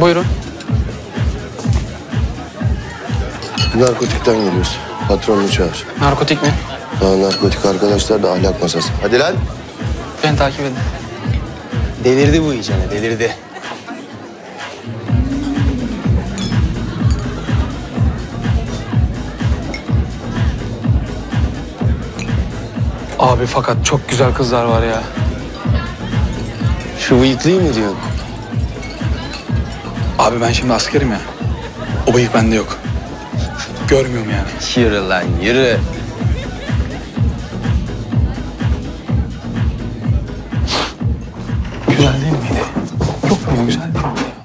Buyurun. Narkotikten geliyoruz. Patronunu çağır. Narkotik mi? Daha narkotik arkadaşlar da ahlak masası. Hadi lan. Beni takip edin. Delirdi bu iyicene, delirdi. Abi fakat çok güzel kızlar var ya. Şu bıyıklıyı mı diyorsun? Abi ben şimdi askerim ya. O bıyık bende yok. Görmüyorum yani. Yürü lan, yürü. Güzel değil miydi? Yok mu güzel değil miydi?